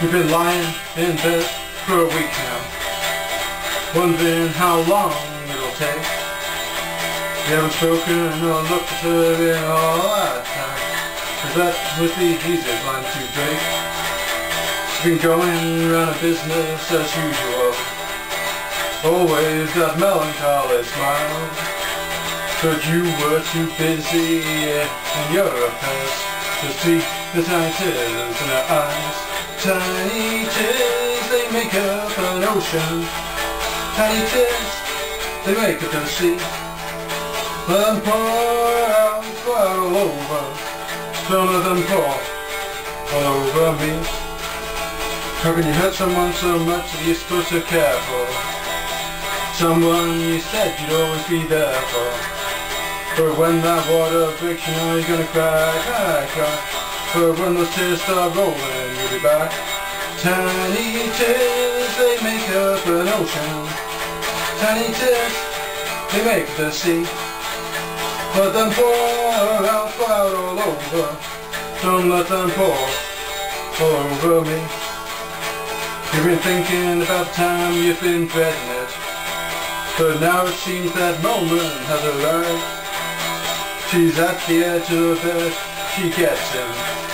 We've been lying in bed for a week now, wondering how long it'll take. We haven't spoken or looked at her in all that time, cause that was the easiest line to break. She's been going around a business as usual, always that melancholy smile. But you were too busy in your affairs to see the tiny tears in her eyes. Tiny tears, they make up an ocean. Tiny tears, they make up the sea. Them pour out, all over. Don't let them pour all over me. How can you hurt someone so much that you're supposed to care for? Someone you said you'd always be there for. But when that water breaks, you know you're gonna cry, cry, cry. But when those tears start rolling, back. Tiny tears, they make up an ocean. Tiny tears, they make the sea. Let them pour out, pour out all over. Don't let them pour all over me. You've been thinking about the time you've been dreading it. But now it seems that moment has arrived. She's at the edge of the bed, she gets him.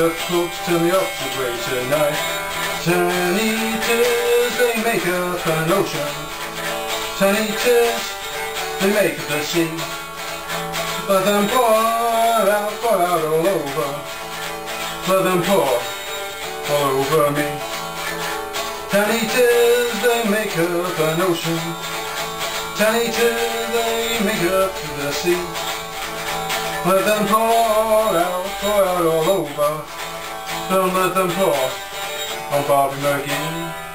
It's difficult to the opposite way tonight. Tiny tears, they make up an ocean. Tiny tears, they make up the sea. Let them pour out, pour out all over. Let them pour all over me. Tiny tears, they make up an ocean. Tiny tears, they make up the sea. Let them pour out, pour out them pour on Bobby McGee.